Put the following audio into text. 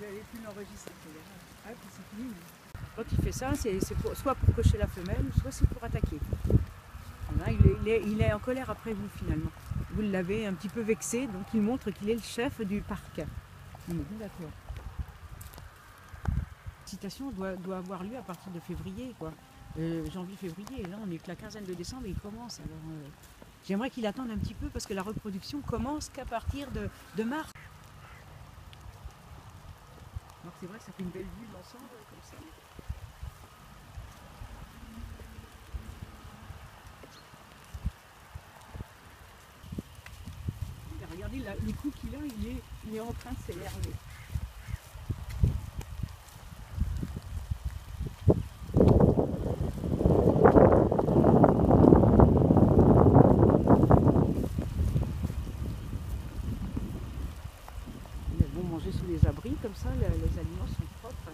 vous n'allez plus l'enregistrer. Ah, c'est fini. Quand il fait ça, c'est soit pour cocher la femelle, soit c'est pour attaquer. Il, est, en colère après vous finalement. Vous l'avez un petit peu vexé, donc il montre qu'il est le chef du parc. Mmh, D'accord. Citation doit, avoir lieu à partir de février, quoi. Euh, Janvier-février. Là, on est que la quinzaine de décembre et il commence. Euh, j'aimerais qu'il attende un petit peu parce que la reproduction commence qu'à partir de mars. C'est vrai que ça fait une belle vue de l'ensemble comme ça. Regardez le coup qu'il a, il est en train de s'énerver. Manger sous les abris, comme ça les, les aliments sont propres.